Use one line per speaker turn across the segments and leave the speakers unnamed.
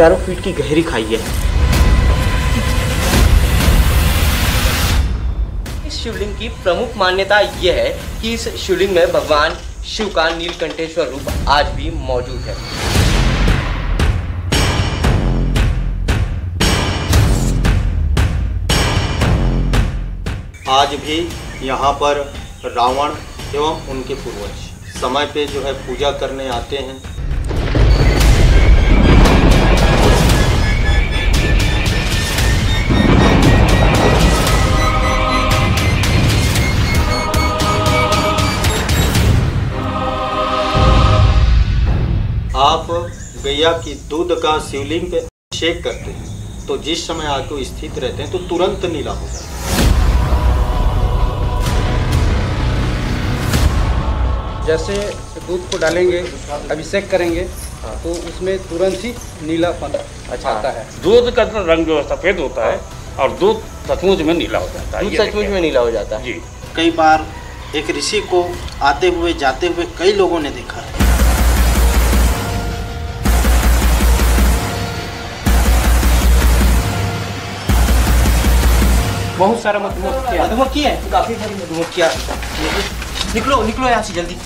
हज़ारों फीट की गहरी खाई है। इस शिवलिंग की प्रमुख मान्यता यह है कि इस शिवलिंग में भगवान शिव का नीलकंठेश्वर रूप आज भी मौजूद है।
आज भी यहाँ पर रावण एवं उनके पूर्वज समय पे जो है पूजा करने आते हैं। आप गैया की दूध का शिवलिंग पे अभिषेक करते हैं तो जिस समय आके स्थित रहते हैं तो तुरंत नीला हो जाता है।
जैसे दूध को डालेंगे अभिषेक करेंगे तो उसमें तुरंत ही नीलापन
अच्छा।
आता है।
दूध का तो रंग जो है सफ़ेद होता है और दूध सचमुच में नीला हो जाता है
दूध सचमुच में नीला हो जाता है।
जी।
कई बार एक ऋषि को आते हुए जाते हुए कई लोगों ने देखा है।
बहुत सारा मधुमक्खियाँ मधुमक्खी है? काफ़ी सारी मधुमक्खियाँ निकलो निकलो यहाँ से जल्दी।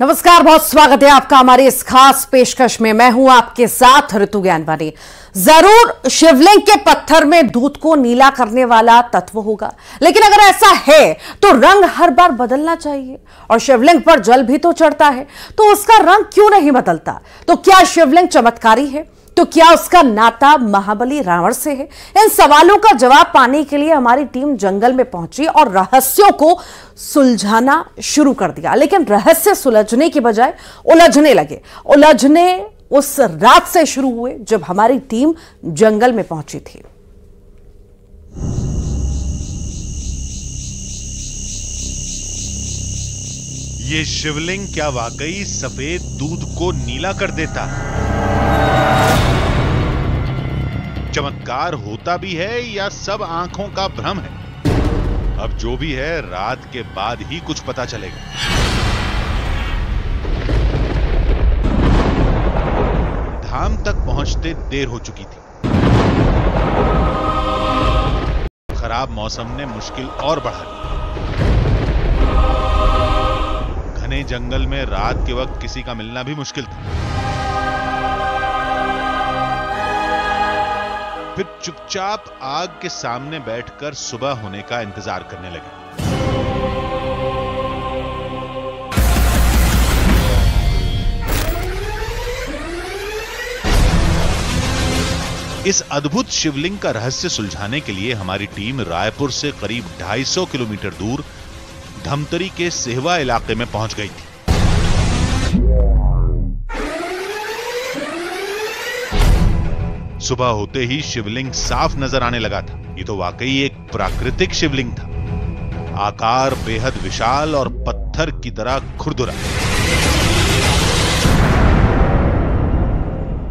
नमस्कार, बहुत स्वागत है आपका हमारी इस खास पेशकश में। मैं हूँ आपके साथ ऋतु ज्ञानवानी ज़रूर शिवलिंग के पत्थर में दूध को नीला करने वाला तत्व होगा। लेकिन अगर ऐसा है तो रंग हर बार बदलना चाहिए। और शिवलिंग पर जल भी तो चढ़ता है। तो उसका रंग क्यों नहीं बदलता? तो क्या शिवलिंग चमत्कारी है? तो क्या उसका नाता महाबली रावण से है? इन सवालों का जवाब पाने के लिए हमारी टीम जंगल में पहुँची और रहस्यों को सुलझाना शुरू कर दिया। लेकिन रहस्य सुलझने की बजाय उलझने लगे। उलझने उस रात से शुरू हुए जब हमारी टीम जंगल में पहुँची थी।
ये शिवलिंग क्या वाकई सफ़ेद दूध को नीला कर देता? है चमत्कार होता भी है या सब आँखों का भ्रम है? अब जो भी है, रात के बाद ही कुछ पता चलेगा। धाम तक पहुँचते देर हो चुकी थी। खराब मौसम ने मुश्किल और बढ़ा दी। घने जंगल में रात के वक्त किसी का मिलना भी मुश्किल था। फिर चुपचाप आग के सामने बैठकर सुबह होने का इंतज़ार करने लगे। इस अद्भुत शिवलिंग का रहस्य सुलझाने के लिए हमारी टीम रायपुर से करीब 250 किलोमीटर दूर धमतरी के सेहवा इलाके में पहुँच गई थी। सुबह होते ही शिवलिंग साफ़ नज़र आने लगा था। ये तो वाकई एक प्राकृतिक शिवलिंग था। आकार बेहद विशाल और पत्थर की तरह खुरदुरा।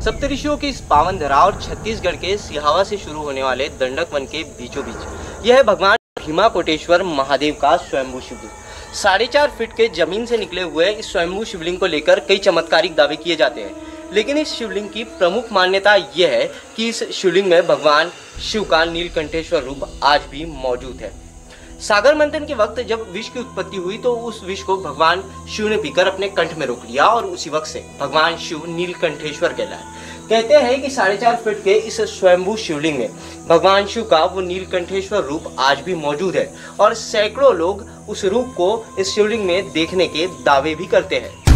सप्तऋषियों की इस पावन धरा और छत्तीसगढ़ के सिहावा से शुरू होने वाले दंडक वन के बीचों बीच यह है भगवान हिमा कोटेश्वर महादेव का स्वयंभू शिवलिंग। साढ़े चार फीट के ज़मीन से निकले हुए इस स्वयंभू शिवलिंग को लेकर कई चमत्कारिक दावे किए जाते हैं। लेकिन इस शिवलिंग की प्रमुख मान्यता यह है कि इस शिवलिंग में भगवान शिव का नीलकंठेश्वर रूप आज भी मौजूद है। सागर मंथन के वक्त जब विष की उत्पत्ति हुई तो उस विष को भगवान शिव ने पीकर अपने कंठ में रोक लिया और उसी वक्त से भगवान शिव नीलकंठेश्वर कहलाए। कहते हैं कि साढ़े चार फीट के इस स्वयंभू शिवलिंग में भगवान शिव का वो नीलकंठेश्वर रूप आज भी मौजूद है और सैकड़ों लोग उस रूप को इस शिवलिंग में देखने के दावे भी करते हैं।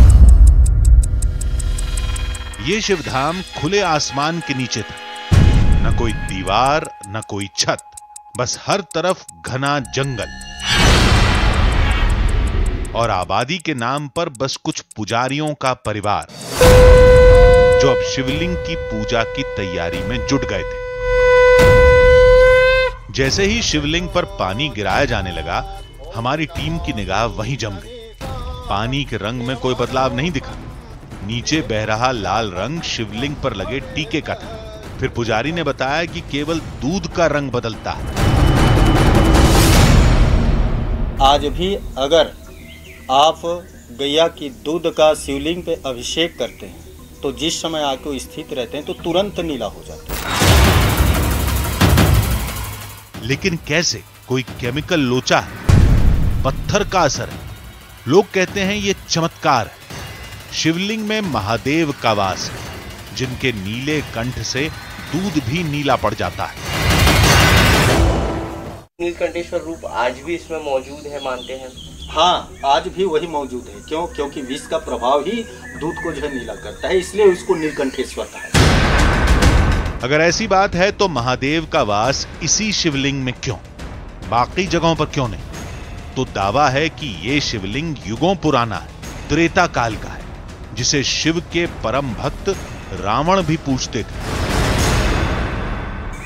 ये शिवधाम खुले आसमान के नीचे था। न कोई दीवार, न कोई छत, बस हर तरफ़ घना जंगल। और आबादी के नाम पर बस कुछ पुजारियों का परिवार, जो अब शिवलिंग की पूजा की तैयारी में जुट गए थे। जैसे ही शिवलिंग पर पानी गिराया जाने लगा, हमारी टीम की निगाह वहीं जम गई। पानी के रंग में कोई बदलाव नहीं दिखा। नीचे बह रहा लाल रंग शिवलिंग पर लगे टीके का था। फिर पुजारी ने बताया कि केवल दूध का रंग बदलता है।
आज भी अगर आप गैया की दूध का शिवलिंग पे अभिषेक करते हैं तो जिस समय आके स्थित रहते हैं तो तुरंत नीला हो जाता है।
लेकिन कैसे? कोई केमिकल लोचा है? पत्थर का असर है। लोग कहते हैं ये चमत्कार है। शिवलिंग में महादेव का वास है जिनके नीले कंठ से दूध भी नीला पड़ जाता है।
नीलकंठेश्वर रूप आज भी इसमें मौजूद है मानते हैं?
हाँ आज भी वही मौजूद है। क्यों? क्योंकि विष का प्रभाव ही दूध को जो है नीला करता है इसलिए उसको नीलकंठेश्वर कहा
अगर ऐसी बात है तो महादेव का वास इसी शिवलिंग में क्यों? बाकी जगहों पर क्यों नहीं? तो दावा है कि ये शिवलिंग युगों पुराना है त्रेता काल का। जिसे शिव के परम भक्त रावण भी पूछते थे।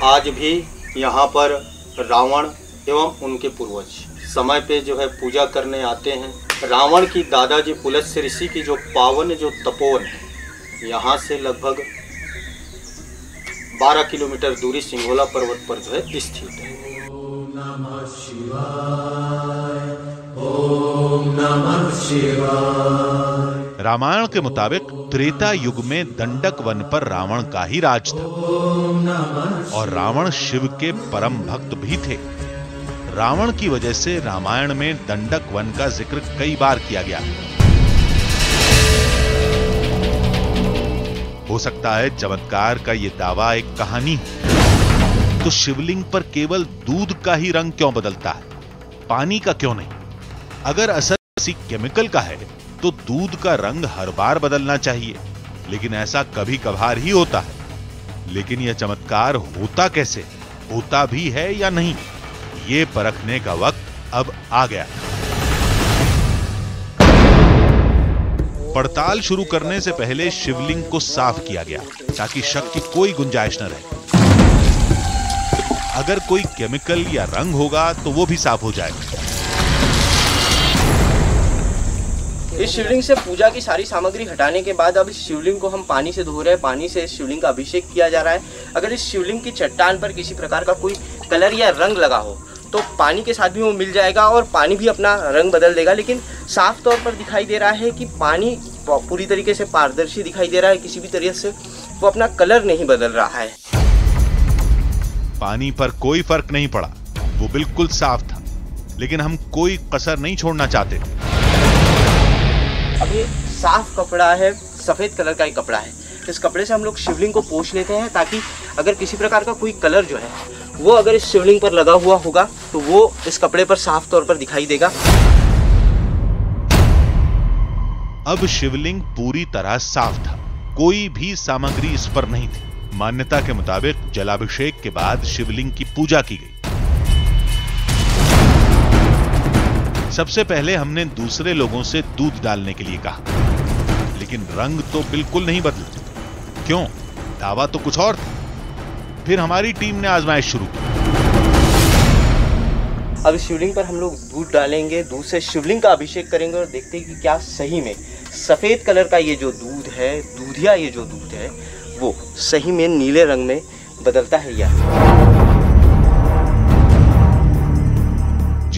आज भी यहाँ पर रावण एवं उनके पूर्वज समय पे जो है पूजा करने आते हैं। रावण की दादाजी पुलत्स्य ऋषि की जो पावन जो तपोवन है यहाँ से लगभग 12 किलोमीटर दूरी सिंगोला पर्वत पर जो है स्थित है।
रामायण के मुताबिक त्रेता युग में दंडक वन पर रावण का ही राज था। और रावण शिव के परम भक्त भी थे। रावण की वजह से रामायण में दंडक वन का ज़िक्र कई बार किया गया। हो सकता है चमत्कार का यह दावा एक कहानी हो। तो शिवलिंग पर केवल दूध का ही रंग क्यों बदलता है? पानी का क्यों नहीं? अगर असर किसी केमिकल का है तो दूध का रंग हर बार बदलना चाहिए। लेकिन ऐसा कभी कभार ही होता है। लेकिन यह चमत्कार होता कैसे? होता भी है या नहीं? ये परखने का वक्त अब आ गया पड़ताल शुरू करने से पहले शिवलिंग को साफ़ किया गया, ताकि शक की कोई गुंजाइश न रहे। अगर कोई केमिकल या रंग होगा तो वो भी साफ़ हो जाएगा।
इस शिवलिंग से पूजा की सारी सामग्री हटाने के बाद अब इस शिवलिंग को हम पानी से धो रहे हैं। पानी से इस शिवलिंग का अभिषेक किया जा रहा है। अगर इस शिवलिंग की चट्टान पर किसी प्रकार का कोई कलर या रंग लगा हो तो पानी के साथ भी वो मिल जाएगा और पानी भी अपना रंग बदल देगा। लेकिन साफ़ तौर पर दिखाई दे रहा है कि पानी पूरी तरीके से पारदर्शी दिखाई दे रहा है। किसी भी तरीके से वो अपना कलर नहीं बदल रहा है।
पानी पर कोई फ़र्क नहीं पड़ा। वो बिल्कुल साफ़ था। लेकिन हम कोई कसर नहीं छोड़ना चाहते।
अब ये साफ़ कपड़ा है, सफ़ेद कलर का एक कपड़ा है। इस कपड़े से हम लोग शिवलिंग को पोछ लेते हैं ताकि अगर किसी प्रकार का कोई कलर जो है, वो अगर इस शिवलिंग पर लगा हुआ होगा तो वो इस कपड़े पर साफ़ तौर पर दिखाई देगा।
अब शिवलिंग पूरी तरह साफ़ था। कोई भी सामग्री इस पर नहीं थी। मान्यता के मुताबिक जलाभिषेक के बाद शिवलिंग की पूजा की गई। सबसे पहले हमने दूसरे लोगों से दूध डालने के लिए कहा। लेकिन रंग तो बिल्कुल नहीं बदला। क्यों? दावा तो कुछ और था। फिर हमारी टीम ने आजमाइश शुरू की।
अब शिवलिंग पर हम लोग दूध डालेंगे दूध से शिवलिंग का अभिषेक करेंगे और देखते हैं कि क्या सही में सफ़ेद कलर का ये जो दूध है, दूधिया ये जो दूध है, वो सही में नीले रंग में बदलता है या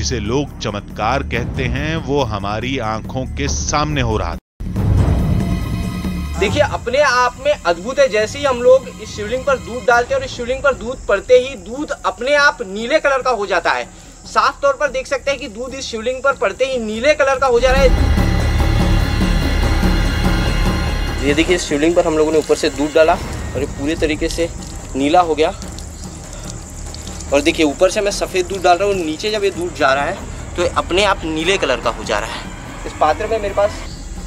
जिसे लोग चमत्कार कहते हैं, वो हमारी आँखों के सामने हो रहा था।
देखिए, अपने आप में अद्भुत है। जैसे ही हम लोग इस शिवलिंग पर दूध डालते हैं और इस शिवलिंग पर दूध पड़ते ही दूध अपने आप नीले कलर का हो जाता है। साफ़ तौर पर देख सकते हैं कि दूध इस शिवलिंग पर पड़ते ही नीले कलर का हो जा रहा है। ये देखिए शिवलिंग पर हम लोगों ने ऊपर से दूध डाला और ये पूरे तरीके से नीला हो गया। और देखिए, ऊपर से मैं सफ़ेद दूध डाल रहा हूँ, नीचे जब ये दूध जा रहा है तो अपने आप नीले कलर का हो जा रहा है। इस पात्र में मेरे पास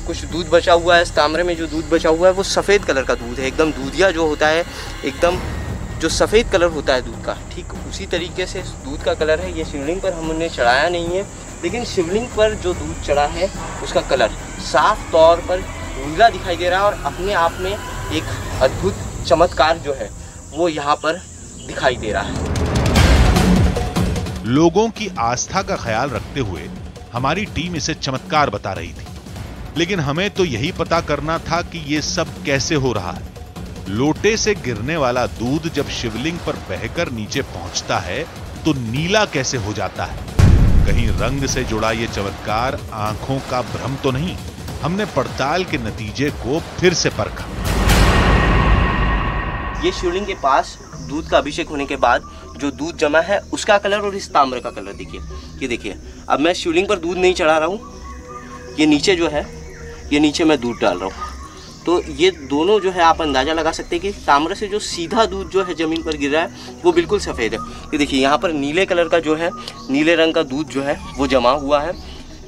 कुछ दूध बचा हुआ है, इस तामरे में जो दूध बचा हुआ है, वो सफ़ेद कलर का दूध है। एकदम दूधिया जो होता है, एकदम जो सफ़ेद कलर होता है दूध का, ठीक उसी तरीके से दूध का कलर है। ये शिवलिंग पर हमने चढ़ाया नहीं है, लेकिन शिवलिंग पर जो दूध चढ़ा है, उसका कलर साफ़ तौर पर नीला दिखाई दे रहा है और अपने आप में एक अद्भुत चमत्कार जो है, वो यहाँ पर दिखाई दे रहा है।
लोगों की आस्था का ख्याल रखते हुए हमारी टीम इसे चमत्कार बता रही थी। लेकिन हमें तो यही पता करना था कि ये सब कैसे हो रहा है। लोटे से गिरने वाला दूध जब शिवलिंग पर बहकर नीचे पहुँचता है तो नीला कैसे हो जाता है? कहीं रंग से जुड़ा ये चमत्कार आँखों का भ्रम तो नहीं। हमने पड़ताल के नतीजे को फिर से परखा।
ये शिवलिंग के पास दूध का अभिषेक होने के बाद जो दूध जमा है, उसका कलर और इस ताम्र का कलर देखिए। ये देखिए, अब मैं शिवलिंग पर दूध नहीं चढ़ा रहा हूँ। ये नीचे जो है, ये नीचे मैं दूध डाल रहा हूँ। तो ये दोनों जो है आप अंदाज़ा लगा सकते हैं कि ताम्र से जो सीधा दूध जो है ज़मीन पर गिर रहा है, वो बिल्कुल सफ़ेद है। ये देखिए, यहाँ पर नीले कलर का जो है, नीले रंग का दूध जो है, वो जमा हुआ है।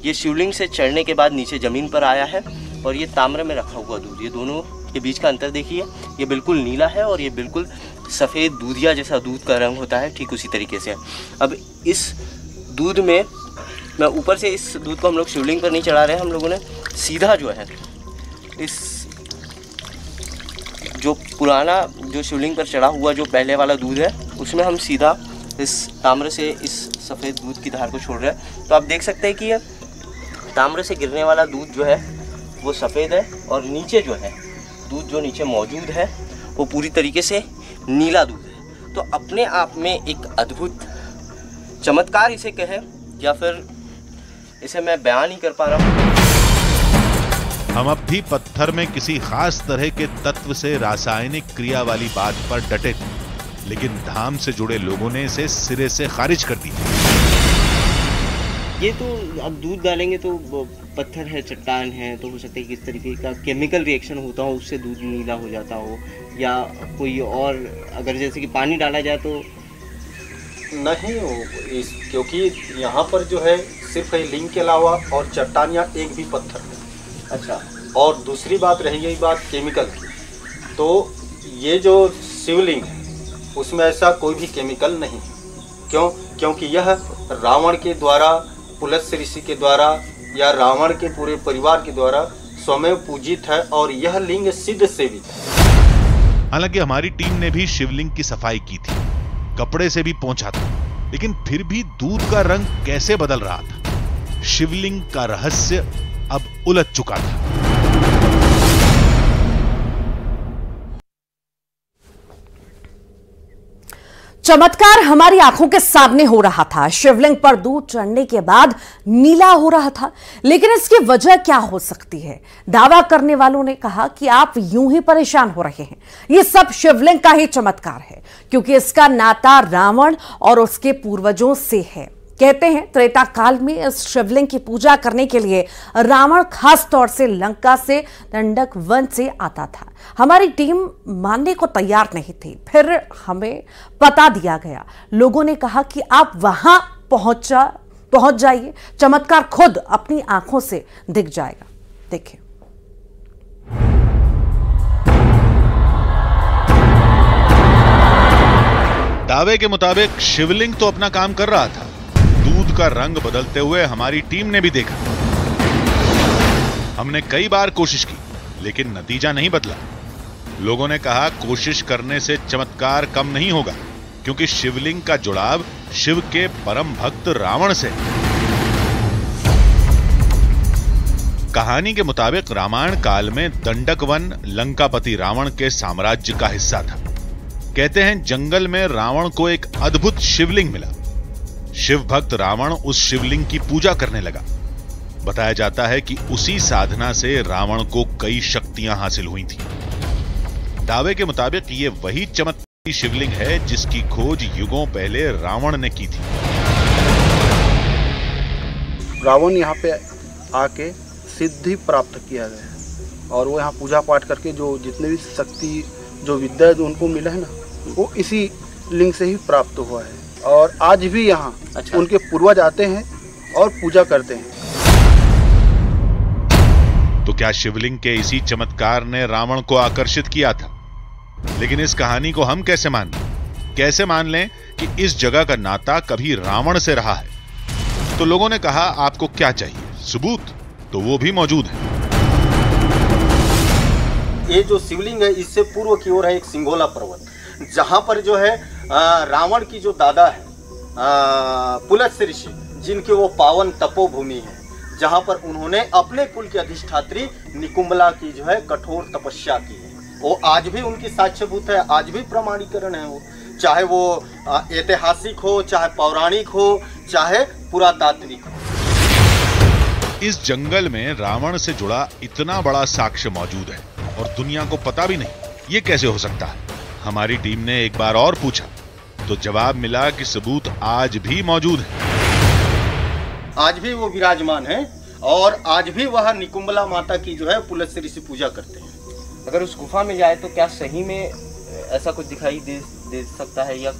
ये शिवलिंग से चढ़ने के बाद नीचे ज़मीन पर आया है और ये ताम्र में रखा हुआ दूध। ये दोनों के बीच का अंतर देखिए, ये बिल्कुल नीला है और ये बिल्कुल सफ़ेद दूधिया जैसा दूध का रंग होता है, ठीक उसी तरीके से। अब इस दूध में, मैं ऊपर से इस दूध को हम लोग शिवलिंग पर नहीं चढ़ा रहे हैं, हम लोगों ने सीधा जो है, इस जो पुराना जो शिवलिंग पर चढ़ा हुआ जो पहले वाला दूध है, उसमें हम सीधा इस ताम्र से इस सफ़ेद दूध की धार को छोड़ रहे हैं। तो आप देख सकते हैं कि ताम्र से गिरने वाला दूध जो है, वो सफ़ेद है और नीचे जो है दूध जो नीचे मौजूद है, वो पूरी तरीके से नीला दूध है। तो अपने आप में एक अद्भुत, चमत्कार इसे कहे, या फिर इसे मैं बयान नहीं कर पा रहा हूँ।
हम अब भी पत्थर में किसी खास तरह के तत्व से रासायनिक क्रिया वाली बात पर डटे। थे लेकिन धाम से जुड़े लोगों ने इसे सिरे से खारिज कर दिया।
ये तो अब दूध डालेंगे तो पत्थर है चट्टान है तो हो सकता है किस तरीके का केमिकल रिएक्शन होता हो उससे दूध नीला हो जाता हो या कोई और अगर जैसे कि पानी डाला जाए तो
नहीं इस क्योंकि यहाँ पर जो है सिर्फ़ ये लिंग के अलावा और चट्टान या एक भी पत्थर है
अच्छा।
और दूसरी बात रही गई बात केमिकल की। तो ये जो शिवलिंग है उसमें ऐसा कोई भी केमिकल नहीं है। क्यों? क्योंकि यह रावण के द्वारा पुलत्स्य ऋषि के द्वारा या रावण के पूरे परिवार के द्वारा स्वयं पूजित है और यह लिंग सिद्ध सेवित है।
हालाँकि हमारी टीम ने भी शिवलिंग की सफ़ाई की थी, कपड़े से भी पहुँचा था, लेकिन फिर भी दूध का रंग कैसे बदल रहा था? शिवलिंग का रहस्य अब उलझ चुका था।
चमत्कार हमारी आँखों के सामने हो रहा था। शिवलिंग पर दूध चढ़ने के बाद नीला हो रहा था। लेकिन इसकी वजह क्या हो सकती है? दावा करने वालों ने कहा कि आप यूँ ही परेशान हो रहे हैं। ये सब शिवलिंग का ही चमत्कार है, क्योंकि इसका नाता रावण और उसके पूर्वजों से है। कहते हैं त्रेता काल में इस शिवलिंग की पूजा करने के लिए रावण खास तौर से लंका से दंडक वन से आता था। हमारी टीम मानने को तैयार नहीं थी। फिर हमें पता दिया गया। लोगों ने कहा कि आप वहाँ पहुँचा, पहुँच जाइए। चमत्कार खुद अपनी आँखों से दिख जाएगा। देखिए।
दावे के मुताबिक शिवलिंग तो अपना काम कर रहा था। का रंग बदलते हुए हमारी टीम ने भी देखा। हमने कई बार कोशिश की, लेकिन नतीजा नहीं बदला। लोगों ने कहा, कोशिश करने से चमत्कार कम नहीं होगा, क्योंकि शिवलिंग का जुड़ाव शिव के परम भक्त रावण से कहानी के मुताबिक रामायण काल में दंडक वन लंकापति रावण के साम्राज्य का हिस्सा था। कहते हैं, जंगल में रावण को एक अद्भुत शिवलिंग मिला। शिव भक्त रावण उस शिवलिंग की पूजा करने लगा। बताया जाता है कि उसी साधना से रावण को कई शक्तियाँ हासिल हुई थी। दावे के मुताबिक ये वही चमत्कारी शिवलिंग है जिसकी खोज युगों पहले रावण ने की थी।
रावण यहाँ पे आके सिद्धि प्राप्त किया गया और वो यहाँ पूजा पाठ करके जो जितने भी शक्ति, जो विद्या उनको मिला है ना, वो इसी लिंग से ही प्राप्त हुआ है। और आज भी यहाँ
अच्छा।
उनके पूर्वज आते हैं और पूजा करते हैं।
तो क्या शिवलिंग के इसी चमत्कार ने रावण को आकर्षित किया था? लेकिन इस कहानी को हम कैसे मान लें? कैसे मान लें कि इस जगह का नाता कभी रावण से रहा है? तो लोगों ने कहा आपको क्या चाहिए? सबूत? तो वो भी मौजूद है।
ये जो शिवलिंग है इससे पूर्व की ओर है एक सिंगोला पर्वत जहाँ पर जो है रावण की जो दादा है पुलत्स्य ऋषि, जिनके वो पावन तपोभूमि है, जहाँ पर उन्होंने अपने कुल की अधिष्ठात्री निकुंबला की जो है कठोर तपस्या की है। वो आज भी उनकी साक्ष्यभूत है, आज भी प्रमाणीकरण है वो। चाहे वो ऐतिहासिक हो, चाहे पौराणिक हो, चाहे पुरातात्विक हो।
इस जंगल में रावण से जुड़ा इतना बड़ा साक्ष्य मौजूद है, और दुनिया को पता भी नहीं, ये कैसे हो सकता है? हमारी टीम ने एक बार और पूछा। तो जवाब मिला कि सबूत आज भी मौजूद है।
आज भी वो विराजमान है और आज भी वह निकुम्बला माता की जो है पुलस्त्य ऋषि पूजा करते हैं।
अगर उस गुफा में जाए तो क्या सही में ऐसा कुछ दिखाई दे दे सकता है या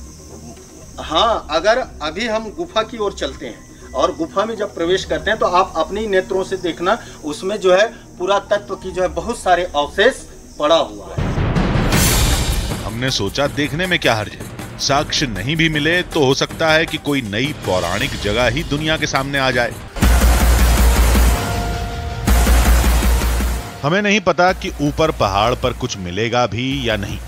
हाँ अगर अभी हम गुफा की ओर चलते हैं और गुफा में जब प्रवेश करते हैं तो आप अपने नेत्रों से देखना उसमें जो है पूरा तत्व की जो है बहुत सारे अवशेष पड़ा हुआ है।
हमने सोचा देखने में क्या हर्ज है। साक्ष्य नहीं भी मिले तो हो सकता है कि कोई नई पौराणिक जगह ही दुनिया के सामने आ जाए। हमें नहीं पता कि ऊपर पहाड़ पर कुछ मिलेगा भी या नहीं।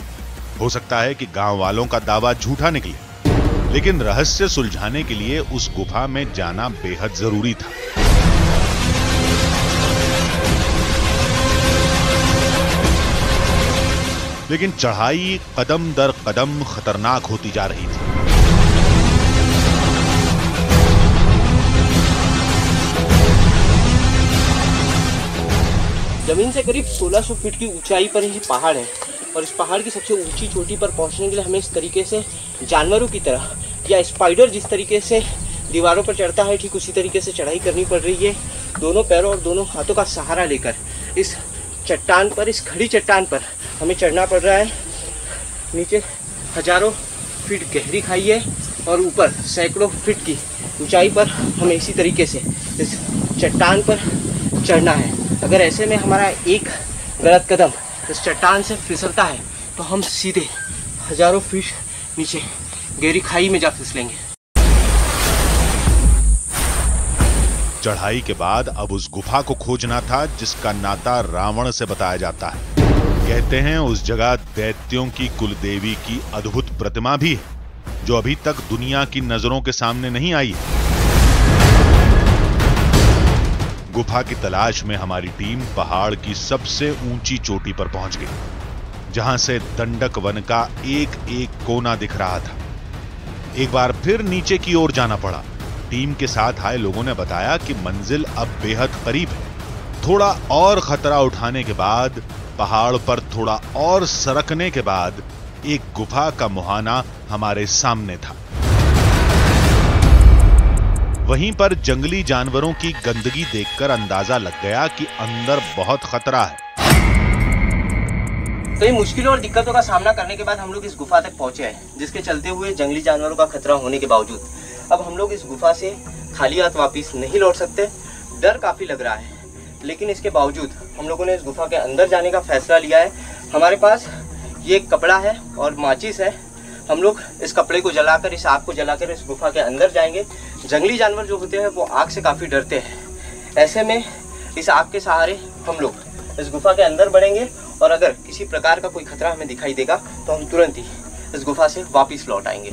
हो सकता है कि गाँव वालों का दावा झूठा निकले, लेकिन रहस्य सुलझाने के लिए उस गुफा में जाना बेहद ज़रूरी था। लेकिन चढ़ाई कदम दर कदम खतरनाक होती जा रही थी।
ज़मीन से करीब 1600 फीट की ऊंचाई पर ये पहाड़ है और इस पहाड़ की सबसे ऊँची चोटी पर पहुँचने के लिए हमें इस तरीके से जानवरों की तरह या स्पाइडर जिस तरीके से दीवारों पर चढ़ता है, ठीक उसी तरीके से चढ़ाई करनी पड़ रही है। दोनों पैरों और दोनों हाथों का सहारा लेकर इस चट्टान पर, इस खड़ी चट्टान पर हमें चढ़ना पड़ रहा है। नीचे हज़ारों फीट गहरी खाई है और ऊपर सैकड़ों फीट की ऊंचाई पर हमें इसी तरीके से इस चट्टान पर चढ़ना है। अगर ऐसे में हमारा एक गलत कदम इस चट्टान से फिसलता है तो हम सीधे हज़ारों फीट नीचे गहरी खाई में जा फिसलेंगे।
चढ़ाई के बाद अब उस गुफा को खोजना था जिसका नाता रावण से बताया जाता है। कहते हैं, उस जगह दैत्यों की कुलदेवी की अद्भुत प्रतिमा भी है, जो अभी तक दुनिया की नज़रों के सामने नहीं आई गुफा की तलाश में हमारी टीम पहाड़ की सबसे ऊँची चोटी पर पहुँच गई, जहाँ से दंडक वन का एक एक कोना दिख रहा था। एक बार फिर नीचे की ओर जाना पड़ा। टीम के साथ आए लोगों ने बताया कि मंजिल अब बेहद करीब है। थोड़ा और खतरा उठाने के बाद पहाड़ पर थोड़ा और सरकने के बाद एक गुफा का मुहाना हमारे सामने था। वहीं पर जंगली जानवरों की गंदगी देखकर अंदाज़ा लग गया कि अंदर बहुत खतरा है।
कई मुश्किलों और दिक्कतों का सामना करने के बाद हम लोग इस गुफा तक पहुँचे हैं, जिसके चलते हुए जंगली जानवरों का खतरा होने के बावजूद। अब हम लोग इस गुफा से खाली हाथ वापिस नहीं लौट सकते। डर काफ़ी लग रहा है। लेकिन इसके बावजूद हम लोगों ने इस गुफा के अंदर जाने का फैसला लिया है। हमारे पास ये कपड़ा है और माचिस है। हम लोग इस कपड़े को जलाकर, इस आग को जलाकर इस गुफा के अंदर जाएँगे। जंगली जानवर जो होते हैं, वो आग से काफ़ी डरते हैं। ऐसे में इस आग के सहारे हम लोग इस गुफा के अंदर बढ़ेंगे और अगर किसी प्रकार का कोई खतरा हमें दिखाई देगा तो हम तुरंत ही इस गुफा से वापस लौट आएँगे।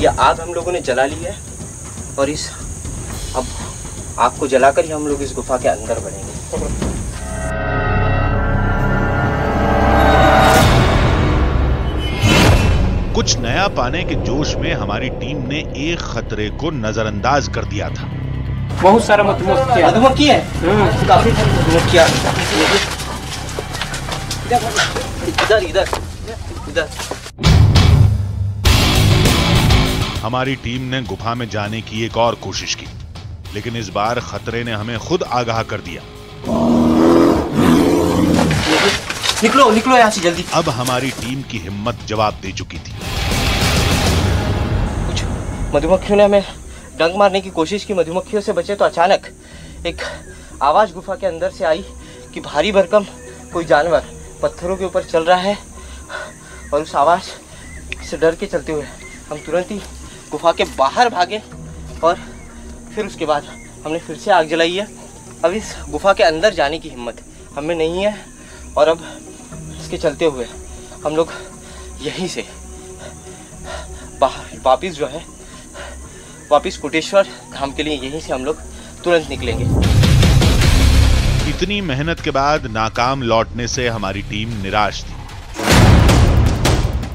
ये आग हम लोगों ने जला ली है। और इस अब आग को जलाकर ही हम लोग इस गुफा के अंदर बढ़ेंगे
कुछ नया पाने के जोश में हमारी टीम ने एक खतरे को नजरअंदाज कर दिया था।
बहुत सारा मधुमक्खी है
मधुमक्खी है? काफ़ी सारी इधर इधर इधर।
हमारी टीम ने गुफा में जाने की एक और कोशिश की लेकिन इस बार खतरे ने हमें खुद आगाह कर दिया।
निकलो निकलो यहाँ से जल्दी।
अब हमारी टीम की हिम्मत जवाब दे चुकी थी।
कुछ मधुमक्खियों ने हमें डंक मारने की कोशिश की। मधुमक्खियों से बचे तो अचानक एक आवाज़ गुफा के अंदर से आई कि भारी भरकम कोई जानवर पत्थरों के ऊपर चल रहा है और उस आवाज़ से डर के चलते हुए हम तुरंत ही गुफा के बाहर भागे और फिर उसके बाद हमने फिर से आग जलाई है। अब इस गुफा के अंदर जाने की हिम्मत हमें नहीं है और अब इसके चलते हुए हम लोग यहीं से बाहर, वापिस जो है, वापिस कोटेश्वर धाम के लिए यहीं से हम लोग तुरंत निकलेंगे।
इतनी मेहनत के बाद नाकाम लौटने से हमारी टीम निराश थी।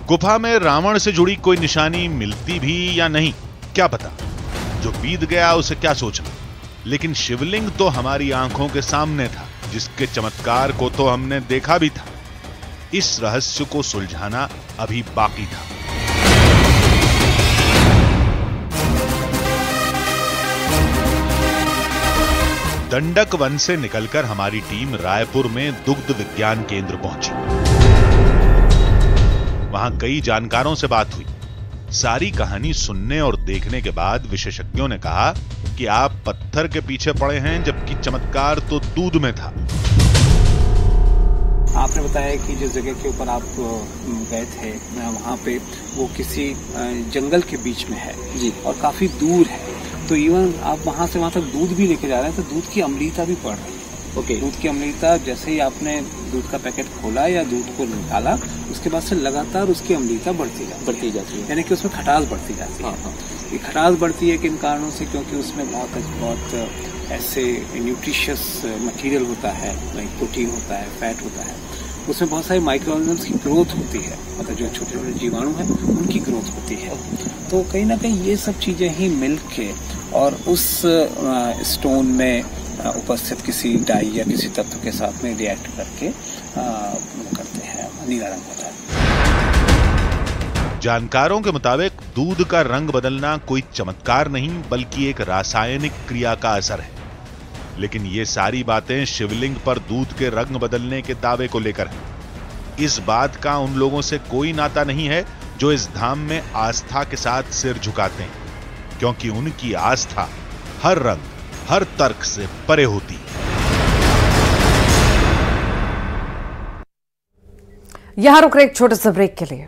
गुफा में रावण से जुड़ी कोई निशानी मिलती भी या नहीं, क्या पता? जो बीत गया उसे क्या सोचना? लेकिन शिवलिंग तो हमारी आँखों के सामने था, जिसके चमत्कार को तो हमने देखा भी था। इस रहस्य को सुलझाना अभी बाकी था। दंडक वन से निकलकर हमारी टीम रायपुर में दुग्ध विज्ञान केंद्र पहुँची। वहाँ कई जानकारों से बात हुई। सारी कहानी सुनने और देखने के बाद विशेषज्ञों ने कहा कि आप पत्थर के पीछे पड़े हैं जबकि चमत्कार तो दूध में था।
आपने बताया कि जिस जगह के ऊपर आप गए थे वहाँ पे वो किसी जंगल के बीच में है जी। और काफ़ी दूर है। तो इवन आप वहाँ से वहाँ तक दूध भी लेके जा रहे हैं तो दूध की अम्लीता भी पड़ रही है। ओके. दूध की अम्लीता जैसे ही आपने दूध का पैकेट खोला या दूध को निकाला उसके बाद से लगातार उसकी अम्लीता बढ़ती जाती बढ़ती जाती है। यानी कि उसमें खटास बढ़ती जाती है। हाँ, हाँ। ये खटास बढ़ती है किन कारणों से? क्योंकि उसमें बहुत बहुत ऐसे न्यूट्रिशियस मटेरियल होता है प्रोटीन होता है फैट होता है। उसमें बहुत सारे माइक्रो की ग्रोथ होती है। मतलब जो छोटे छोटे जीवाणु हैं उनकी ग्रोथ होती है। तो कहीं ना कहीं ये सब चीज़ें ही मिल के और उस स्टोन में उपस्थित किसी डाई या किसी तत्व के साथ में रिएक्ट करके करते हैं नीला रंग होता है।
जानकारों के मुताबिक, दूध का रंग बदलना कोई चमत्कार नहीं, बल्कि एक रासायनिक क्रिया का असर है। लेकिन ये सारी बातें शिवलिंग पर दूध के रंग बदलने के दावे को लेकर है। इस बात का उन लोगों से कोई नाता नहीं है, जो इस धाम में आस्था के साथ सिर झुकाते हैं। क्योंकि उनकी आस्था हर रंग हर तर्क से परे होती है।
यहाँ रुक रहे एक छोटे से ब्रेक के लिए।